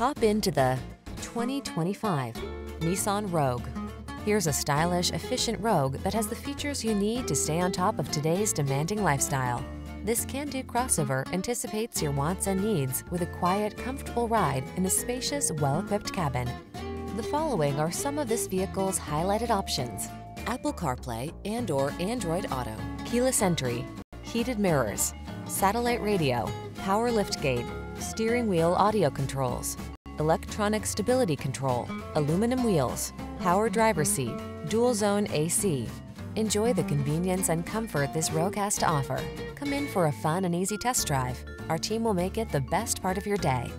Hop into the 2025 Nissan Rogue. Here's a stylish, efficient Rogue that has the features you need to stay on top of today's demanding lifestyle. This can-do crossover anticipates your wants and needs with a quiet, comfortable ride in a spacious, well-equipped cabin. The following are some of this vehicle's highlighted options. Apple CarPlay and or Android Auto, keyless entry, heated mirrors, satellite radio, power liftgate, steering wheel audio controls, electronic stability control, aluminum wheels, power driver seat, dual zone AC. Enjoy the convenience and comfort this Rogue has to offer. Come in for a fun and easy test drive. Our team will make it the best part of your day.